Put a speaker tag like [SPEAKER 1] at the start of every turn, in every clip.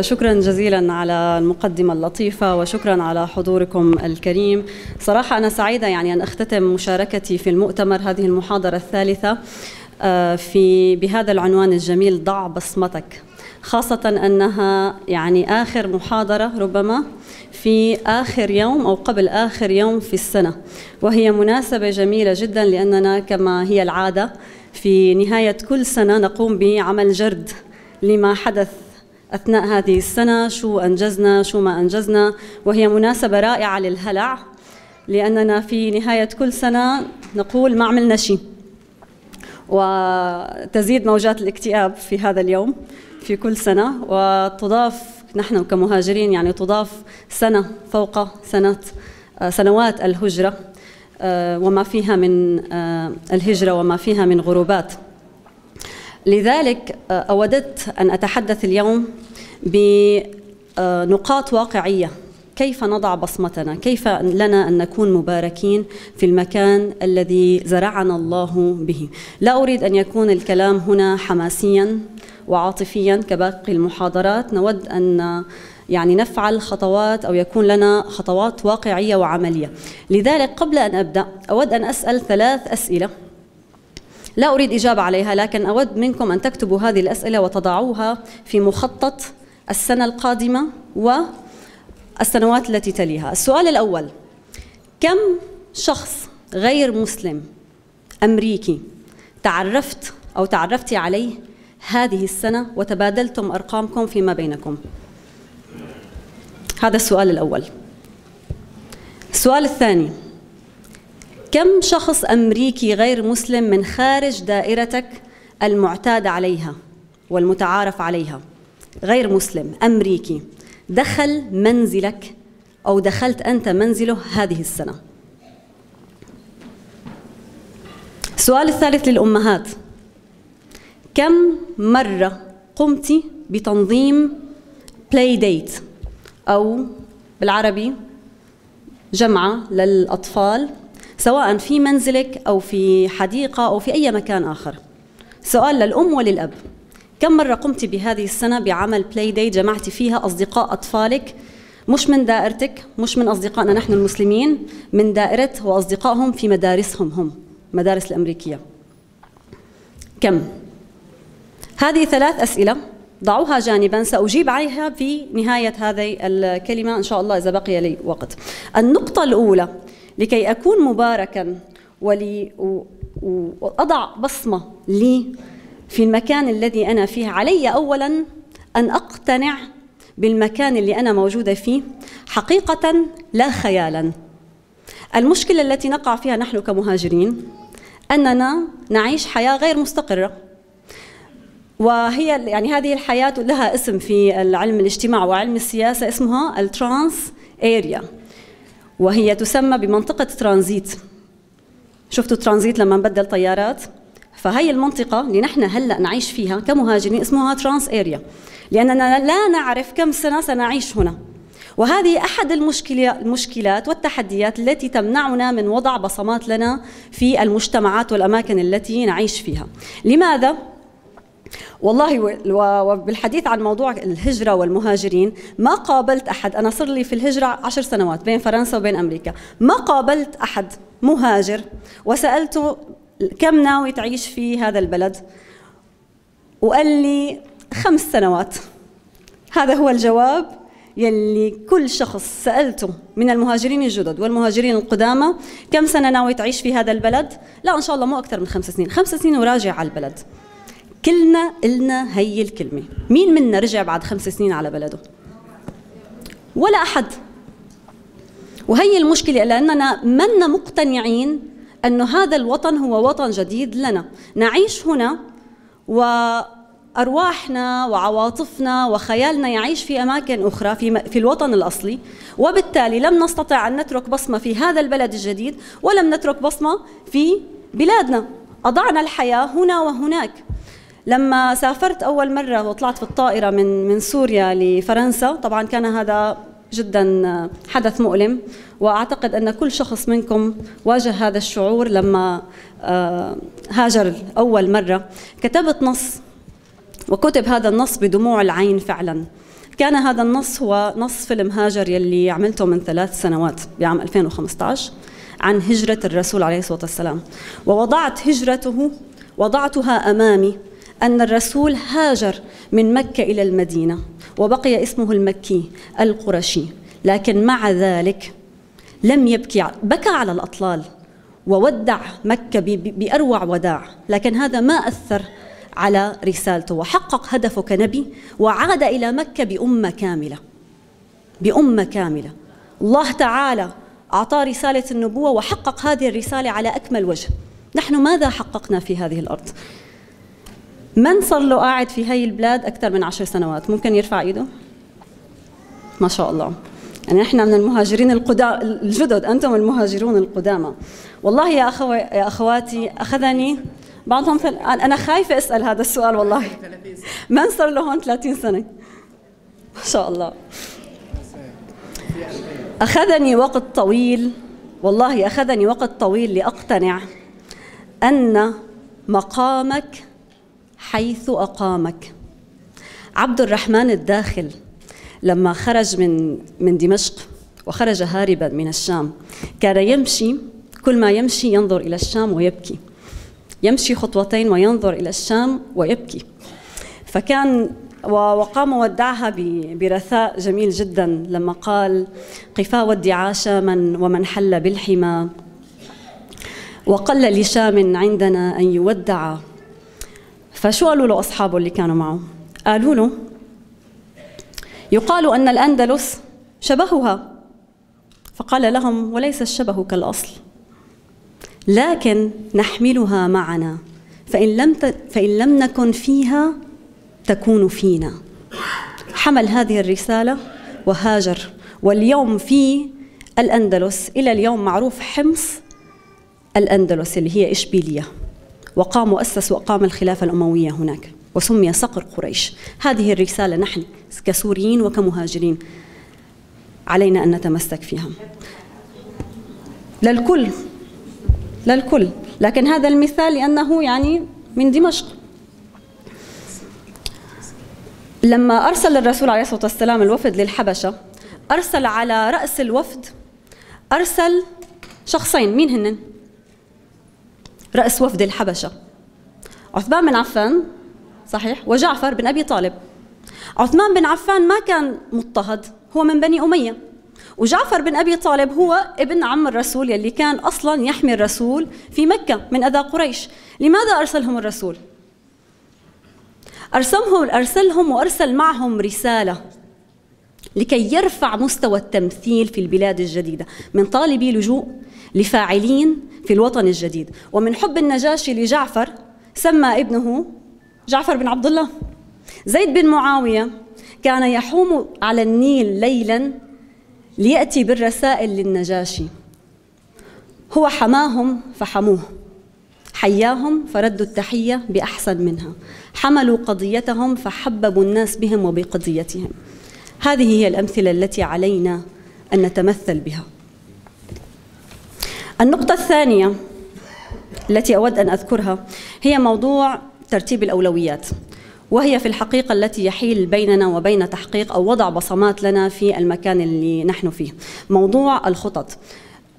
[SPEAKER 1] شكرا جزيلا على المقدمة اللطيفة وشكرا على حضوركم الكريم. صراحة أنا سعيدة يعني أن أختتم مشاركتي في المؤتمر هذه المحاضرة الثالثة آه، في بهذا العنوان الجميل ضع بصمتك. خاصة أنها يعني آخر محاضرة ربما في آخر يوم أو قبل آخر يوم في السنة. وهي مناسبة جميلة جدا لأننا كما هي العادة في نهاية كل سنة نقوم بعمل جرد لما حدث أثناء هذه السنة شو أنجزنا شو ما أنجزنا وهي مناسبة رائعة للهلع لأننا في نهاية كل سنة نقول ما عملنا شيء. وتزيد موجات الاكتئاب في هذا اليوم في كل سنة وتضاف نحن كمهاجرين يعني تضاف سنة فوق سنة سنوات الهجرة آه، وما فيها من آه، الهجرة وما فيها من غروبات. لذلك آه، أودت أن أتحدث اليوم بنقاط واقعية. كيف نضع بصمتنا؟ كيف لنا أن نكون مباركين في المكان الذي زرعنا الله به؟ لا أريد أن يكون الكلام هنا حماسيا وعاطفيا كباقي المحاضرات. نود أن يعني نفعل خطوات أو يكون لنا خطوات واقعية وعملية. لذلك قبل أن أبدأ أود أن أسأل ثلاث أسئلة. لا أريد إجابة عليها لكن أود منكم أن تكتبوا هذه الأسئلة وتضعوها في مخطط السنة القادمة والسنوات التي تليها. السؤال الأول كم شخص غير مسلم أمريكي تعرفت أو تعرفتي عليه هذه السنة وتبادلتم أرقامكم فيما بينكم؟ هذا السؤال الأول. السؤال الثاني كم شخص أمريكي غير مسلم من خارج دائرتك المعتاد عليها والمتعارف عليها؟ غير مسلم أمريكي. دخل منزلك أو دخلت أنت منزله هذه السنة. السؤال الثالث للأمهات. كم مرة قمت بتنظيم بلاي ديت أو بالعربي جمعة للأطفال سواء في منزلك أو في حديقة أو في أي مكان آخر. سؤال للأم وللأب. كم مرة قمت بهذه السنة بعمل بلاي داي جمعتي فيها أصدقاء أطفالك؟ مش من دائرتك مش من أصدقائنا نحن المسلمين من دائرة وأصدقائهم في مدارسهم هم مدارس الأمريكية. كم؟ هذه ثلاث أسئلة. ضعوها جانبا سأجيب عليها في نهاية هذه الكلمة إن شاء الله إذا بقي لي وقت. النقطة الأولى. لكي أكون مباركا ولي وأضع بصمة لي في المكان الذي أنا فيه. علي أولا أن أقتنع بالمكان اللي أنا موجودة فيه حقيقة لا خيالا. المشكلة التي نقع فيها نحن كمهاجرين أننا نعيش حياة غير مستقرة وهي يعني هذه الحياة لها اسم في العلم الاجتماع وعلم السياسة اسمها ال trans area وهي تسمى بمنطقة ترانزيت. شفتوا ترانزيت لما نبدل طيارات؟ فهي المنطقة اللي نحن هلأ نعيش فيها كمهاجرين اسمها trans area لأننا لا نعرف كم سنة سنعيش هنا. وهذه أحد المشكلات والتحديات التي تمنعنا من وضع بصمات لنا في المجتمعات والأماكن التي نعيش فيها. لماذا؟ والله وبالحديث عن موضوع الهجرة والمهاجرين ما قابلت أحد أنا صار لي في الهجرة عشر سنوات بين فرنسا وبين أمريكا ما قابلت أحد مهاجر وسألته كم ناوي تعيش في هذا البلد وقال لي خمس سنوات هذا هو الجواب يلي كل شخص سألته من المهاجرين الجدد والمهاجرين القدامى كم سنة ناوي تعيش في هذا البلد؟ لا إن شاء الله مو أكثر من خمس سنين خمس سنين وراجع على البلد كلنا قلنا هي الكلمة. مين منا رجع بعد خمس سنين على بلده؟ ولا أحد. وهي المشكلة لأننا منا مقتنعين أن هذا الوطن هو وطن جديد لنا. نعيش هنا وأرواحنا وعواطفنا وخيالنا يعيش في أماكن أخرى في, في الوطن الأصلي. وبالتالي لم نستطع أن نترك بصمة في هذا البلد الجديد ولم نترك بصمة في بلادنا. أضعنا الحياة هنا وهناك. لما سافرت أول مرة وطلعت في الطائرة من من سوريا لفرنسا طبعا كان هذا جدا حدث مؤلم وأعتقد أن كل شخص منكم واجه هذا الشعور لما آه، هاجر أول مرة. كتبت نص وكتب هذا النص بدموع العين فعلا. كان هذا النص هو نص فيلم هاجر يلي عملته من ثلاث سنوات بعام 2015 عن هجرة الرسول عليه الصلاة والسلام. ووضعت هجرته وضعتها أمامي أن الرسول هاجر من مكة إلى المدينة وبقي اسمه المكي القرشي لكن مع ذلك لم يبكي بكى على الأطلال وودع مكة بأروع وداع. لكن هذا ما أثر على رسالته وحقق هدفه كنبي وعاد إلى مكة بأمة كاملة بأمة كاملة. الله تعالى أعطاه رسالة النبوة وحقق هذه الرسالة على أكمل وجه. نحن ماذا حققنا في هذه الأرض؟ من صار له قاعد في هاي البلاد أكثر من عشر سنوات؟ ممكن يرفع إيده؟ ما شاء الله. يعني إحنا من المهاجرين القدام الجدد أنتم المهاجرون القدامى. والله يا اخو يا أخواتي أخذني بعضهم فل... أنا خايفة أسأل هذا السؤال والله. من صار له هون 30 سنة؟ ما شاء الله. أخذني وقت طويل والله أخذني وقت طويل لأقتنع أن مقامك حيث أقامك. عبد الرحمن الداخل لما خرج من من دمشق وخرج هاربا من الشام كان يمشي كل ما يمشي ينظر إلى الشام ويبكي. يمشي خطوتين وينظر إلى الشام ويبكي. فكان وقام ودعها برثاء جميل جدا لما قال قفا ودعا شاما ومن حل بالحمى. وقل لشام عندنا أن يودع فشو قالوا له أصحابه اللي كانوا معه؟ قالوا له يقال أن الأندلس شبهها. فقال لهم وليس الشبه كالأصل لكن نحملها معنا. فإن لم, فإن لم نكن فيها تكون فينا. حمل هذه الرسالة وهاجر. واليوم في الأندلس إلى اليوم معروف حمص الأندلس اللي هي إشبيلية. وقام وأسس وأقام الخلافة الأموية هناك. وسمي صقر قريش. هذه الرسالة نحن كسوريين وكمهاجرين علينا أن نتمسك فيها. للكل للكل. لكن هذا المثال لأنه يعني من دمشق. لما أرسل الرسول عليه الصلاة والسلام الوفد للحبشة أرسل على رأس الوفد أرسل شخصين. مين هن؟ رأس وفد الحبشة. عثمان بن عفان صحيح وجعفر بن أبي طالب. عثمان بن عفان ما كان مضطهد هو من بني أمية. وجعفر بن أبي طالب هو ابن عم الرسول يلي كان أصلا يحمي الرسول في مكة من أذى قريش. لماذا أرسلهم الرسول؟ أرسلهم أرسلهم وأرسل معهم رسالة لكي يرفع مستوى التمثيل في البلاد الجديدة من طالبي لجوء لفاعلين في الوطن الجديد. ومن حب النجاشي لجعفر سمى ابنه جعفر بن عبد الله. زيد بن معاوية كان يحوم على النيل ليلا ليأتي بالرسائل للنجاشي. هو حماهم فحموه. حياهم فردوا التحية بأحسن منها. حملوا قضيتهم فحببوا الناس بهم وبقضيتهم. هذه هي الأمثلة التي علينا أن نتمثل بها. النقطة الثانية التي أود أن أذكرها هي موضوع ترتيب الأولويات وهي في الحقيقة التي يحيل بيننا وبين تحقيق أو وضع بصمات لنا في المكان اللي نحن فيه. موضوع الخطط.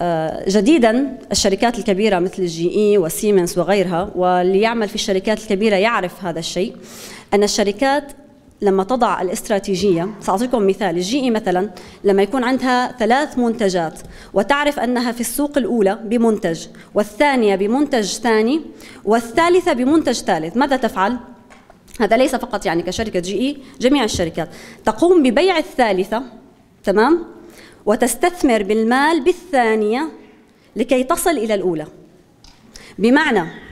[SPEAKER 1] آه، جديدا الشركات الكبيرة مثل GE وسيمنز وغيرها واللي يعمل في الشركات الكبيرة يعرف هذا الشيء أن الشركات لما تضع الاستراتيجية سأعطيكم مثال ال GE مثلا لما يكون عندها ثلاث منتجات وتعرف أنها في السوق الأولى بمنتج والثانية بمنتج ثاني والثالثة بمنتج ثالث ماذا تفعل؟ هذا ليس فقط يعني كشركة GE جميع الشركات. تقوم ببيع الثالثة تمام؟ وتستثمر بالمال بالثانية لكي تصل إلى الأولى. بمعنى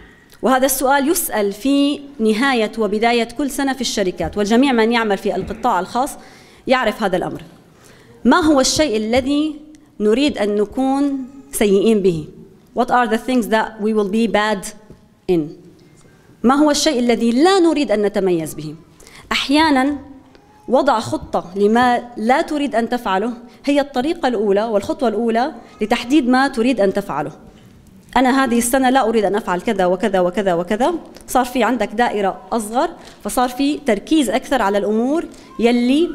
[SPEAKER 1] وهذا السؤال يسأل في نهاية وبداية كل سنة في الشركات والجميع من يعمل في القطاع الخاص يعرف هذا الأمر. ما هو الشيء الذي نريد أن نكون سيئين به؟ What are the things that we will be bad in? ما هو الشيء الذي لا نريد أن نتميز به؟ أحيانا وضع خطة لما لا تريد أن تفعله هي الطريقة الأولى والخطوة الأولى لتحديد ما تريد أن تفعله. أنا هذه السنة لا أريد أن أفعل كذا وكذا وكذا وكذا. صار في عندك دائرة أصغر فصار في تركيز أكثر على الأمور يلي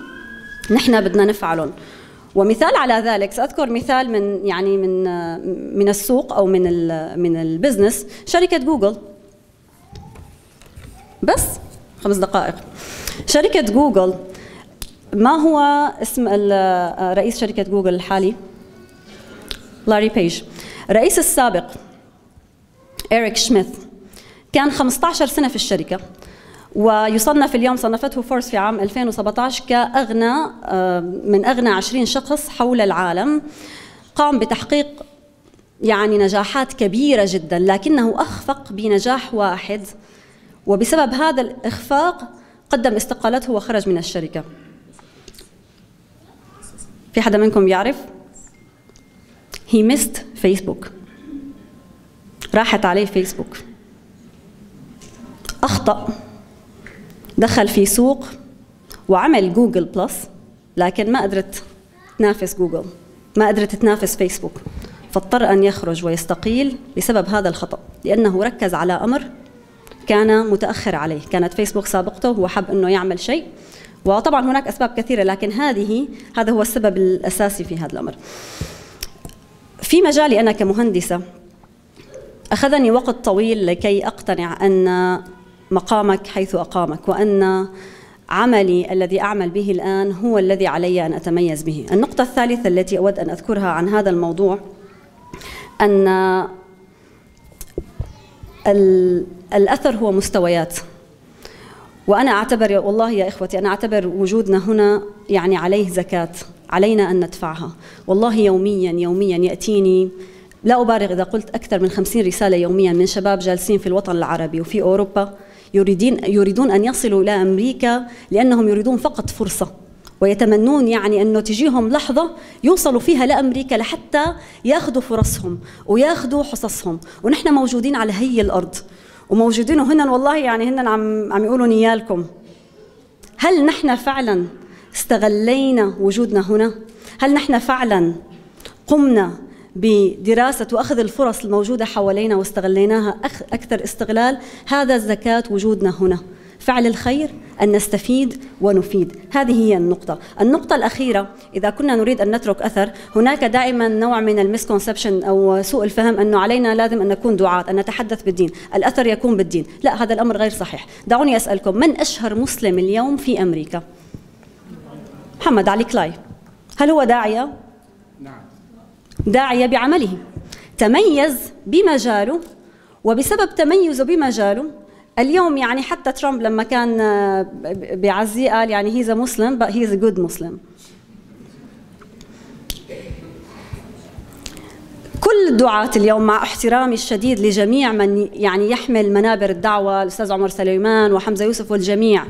[SPEAKER 1] نحن بدنا نفعلهم. ومثال على ذلك سأذكر مثال من يعني من من السوق أو من من ال business. شركة جوجل. بس خمس دقائق. شركة جوجل ما هو اسم رئيس شركة جوجل الحالي؟ لاري بيج. الرئيس السابق. إريك شميث. كان 15 سنة في الشركة ويصنف اليوم صنفته فوربس في عام 2017 كأغنى آه، من أغنى 20 شخص حول العالم. قام بتحقيق يعني نجاحات كبيرة جدا لكنه أخفق بنجاح واحد. وبسبب هذا الإخفاق قدم استقالته وخرج من الشركة. في حدا منكم يعرف؟ he missed فيسبوك راحت عليه فيسبوك أخطأ. دخل في سوق وعمل جوجل بلس لكن ما قدرت تنافس جوجل ما قدرت تنافس فيسبوك فاضطر أن يخرج ويستقيل بسبب هذا الخطأ لأنه ركز على أمر كان متأخر عليه. كانت فيسبوك سابقته وحب أنه يعمل شيء. وطبعا هناك أسباب كثيرة لكن هذه هذا هو السبب الأساسي في هذا الأمر. في مجالي أنا كمهندسة أخذني وقت طويل لكي أقتنع أن مقامك حيث أقامك وأن عملي الذي أعمل به الآن هو الذي علي أن أتميز به. النقطة الثالثة التي أود أن أذكرها عن هذا الموضوع أن الأثر هو مستويات. وأنا أعتبر والله يا إخوتي أنا أعتبر وجودنا هنا يعني عليه زكاة علينا أن ندفعها. والله يوميا يوميا يأتيني لا أبالغ إذا قلت أكثر من خمسين رسالة يوميا من شباب جالسين في الوطن العربي وفي أوروبا يريدين يريدون أن يصلوا إلى أمريكا لأنهم يريدون فقط فرصة. ويتمنون يعني أنه تجيهم لحظة يوصلوا فيها لأمريكا لحتى ياخذوا فرصهم وياخذوا حصصهم. ونحن موجودين على هي الأرض. وموجودين وهن والله يعني هن عم عم يقولوا نيالكم. هل نحن فعلا استغلينا وجودنا هنا؟ هل نحن فعلا قمنا بدراسة وأخذ الفرص الموجودة حوالينا واستغليناها أكثر استغلال هذا زكاة وجودنا هنا. فعل الخير أن نستفيد ونفيد. هذه هي النقطة. النقطة الأخيرة إذا كنا نريد أن نترك أثر هناك دائما نوع من ال misconception أو سوء الفهم أنه علينا لازم أن نكون دعاة أن نتحدث بالدين. الأثر يكون بالدين. لا هذا الأمر غير صحيح. دعوني أسألكم من أشهر مسلم اليوم في أمريكا؟ محمد علي كلاي. هل هو داعية؟ نعم. داعية بعمله تميز بمجاله وبسبب تميزه بمجاله اليوم يعني حتى ترامب لما كان آه، بيعزيه قال يعني هيز مسلم he's a good مسلم كل الدعاة اليوم مع احترامي الشديد لجميع من يعني يحمل منابر الدعوة الأستاذ عمر سليمان وحمزة يوسف والجميع.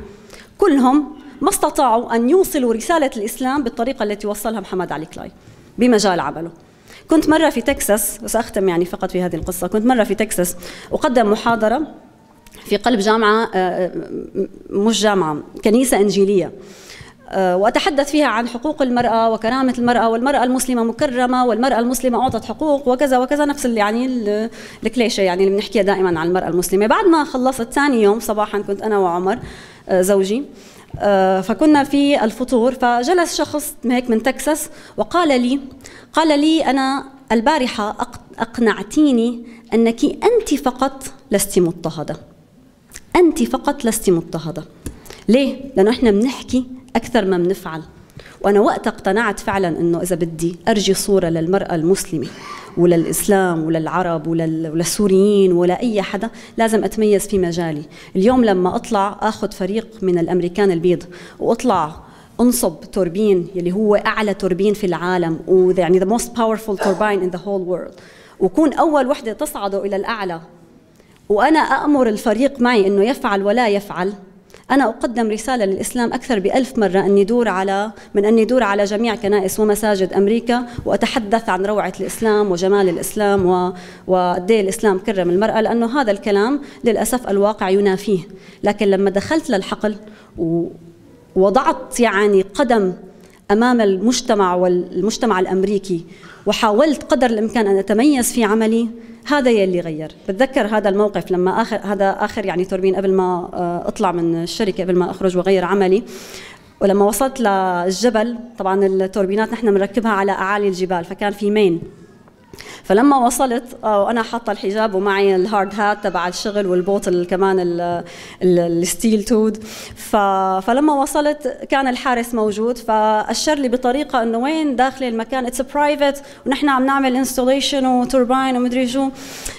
[SPEAKER 1] كلهم ما استطاعوا أن يوصلوا رسالة الإسلام بالطريقة التي وصلها محمد علي كلاي بمجال عمله. كنت مرة في تكساس وسأختم يعني فقط في هذه القصة. كنت مرة في تكساس أقدم محاضرة في قلب جامعة آه، آه، مش جامعة كنيسة إنجيلية. آه، وأتحدث فيها عن حقوق المرأة وكرامة المرأة والمرأة المسلمة مكرمة والمرأة المسلمة أعطت حقوق وكذا وكذا نفس اللي يعني الكليشة يعني اللي بنحكيها دائما عن المرأة المسلمة. بعد ما خلصت ثاني يوم صباحا كنت أنا وعمر زوجي فكنا في الفطور فجلس شخص هيك من تكساس وقال لي قال لي أنا البارحة أقنعتيني أنك أنت فقط لست مضطهدة. أنت فقط لست مضطهدة. ليه؟ لأنه إحنا بنحكي أكثر ما بنفعل. وأنا وقت اقتنعت فعلا أنه إذا بدي أرجي صورة للمرأة المسلمة وللإسلام وللعرب وللسوريين ولا أي حدا لازم أتميز في مجالي. اليوم لما أطلع أخذ فريق من الأمريكان البيض وأطلع أنصب توربين يلي هو أعلى توربين في العالم ويعني the most powerful turbine in the whole world وكون أول وحدة تصعده إلى الأعلى. وأنا أمر الفريق معي إنه يفعل ولا يفعل. أنا أقدم رسالة للإسلام أكثر بألف مرة أني دور على من أني دور على جميع كنائس ومساجد أمريكا وأتحدث عن روعة الإسلام وجمال الإسلام و... وقد الإسلام كرم المرأة لأنه هذا الكلام للأسف الواقع ينافيه. لكن لما دخلت للحقل و... وضعت يعني قدم أمام المجتمع والمجتمع الأمريكي وحاولت قدر الإمكان أن أتميز في عملي هذا يلي غير. بتذكر هذا الموقف لما آخر هذا آخر يعني توربين قبل ما آه، أطلع من الشركة قبل ما أخرج وغير عملي. ولما وصلت للجبل طبعا التوربينات نحن بنركبها على أعالي الجبال فكان في مين. فلما وصلت آه، وأنا حاطة الحجاب ومعي ال hard hat تبع الشغل وال boot كمان ال steel toed. فلما وصلت كان الحارس موجود فأشر لي بطريقة إنه وين داخل المكان؟ it's private ونحن عم نعمل installation وتوربين ومدري شو.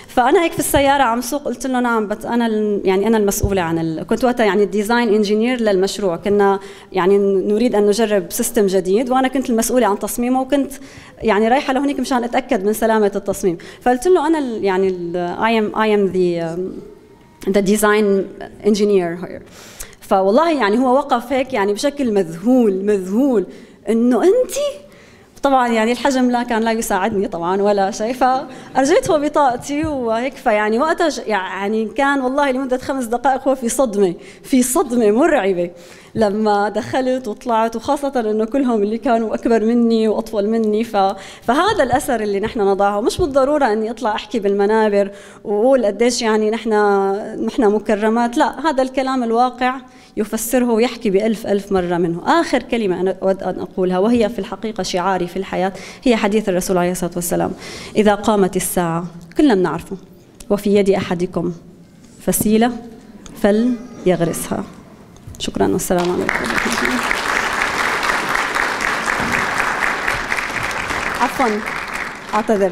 [SPEAKER 1] فأنا هيك في السيارة عم سوق قلت له نعم بس أنا يعني أنا المسؤولة عن ال... كنت وقتها يعني ال design engineer للمشروع. كنا يعني نريد أن نجرب system جديد وأنا كنت المسؤولة عن تصميمه وكنت يعني رايحة لهونيك مشان أتأكد من سلامة التصميم. فقلت له أنا يعني I am I am the the design engineer فوالله يعني هو وقف هيك يعني بشكل مذهول مذهول. إنه أنت؟ طبعا يعني الحجم لا كان لا يساعدني طبعا ولا شيء فأرجيته بطاقتي وهيك. فيعني وقتها يعني كان والله لمدة خمس دقائق هو في صدمة في صدمة مرعبة. لما دخلت وطلعت وخاصة إنه كلهم اللي كانوا أكبر مني وأطول مني ف... فهذا الأثر اللي نحن نضعه. مش بالضرورة إني أطلع أحكي بالمنابر وأقول قديش يعني نحن نحن مكرمات. لا هذا الكلام الواقع يفسره ويحكي بألف ألف مرة منه. آخر كلمة أنا أود أن أقولها وهي في الحقيقة شعاري في الحياة هي حديث الرسول عليه الصلاة والسلام. إذا قامت الساعة كلنا بنعرفه. وفي يد أحدكم فسيلة فليغرسها. شكرا والسلام عليكم. عفوا اعتذر.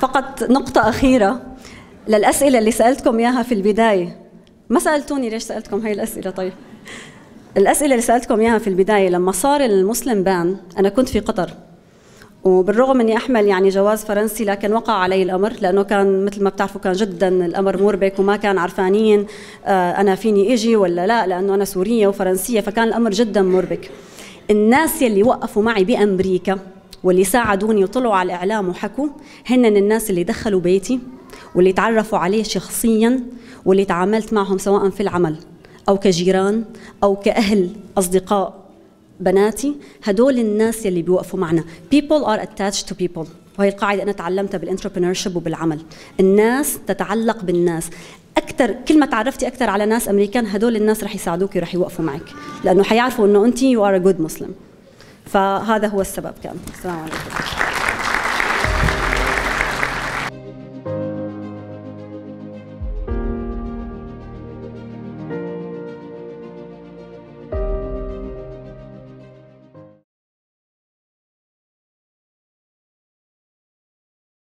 [SPEAKER 1] فقط نقطة أخيرة. للأسئلة اللي سألتكم إياها في البداية ما سألتوني ليش سألتكم هاي الأسئلة؟ طيب. الأسئلة اللي سألتكم إياها في البداية لما صار المسلم بان أنا كنت في قطر. وبالرغم إني أحمل يعني جواز فرنسي لكن وقع علي الأمر لأنه كان مثل ما بتعرفوا كان جدا الأمر مربك وما كان عرفانين آه، أنا فيني إجي ولا لا لأنه أنا سورية وفرنسية فكان الأمر جدا مربك الناس يلي وقفوا معي بأمريكا واللي ساعدوني وطلعوا على الإعلام وحكوا هن الناس اللي دخلوا بيتي واللي تعرفوا عليه شخصيا واللي تعاملت معهم سواء في العمل أو كجيران أو كأهل أصدقاء. بناتي هدول الناس يلي بيوقفوا معنا. People are attached to people. وهي القاعدة أنا تعلمتها بالانتربرنورشيب وبالعمل. الناس تتعلق بالناس. أكثر كل ما تعرفتي أكثر على ناس أمريكان هدول الناس رح يساعدوك ورح يوقفوا معك. لأنه حيعرفوا أنه أنت you are a good Muslim. فهذا هو السبب كان. السلام عليكم.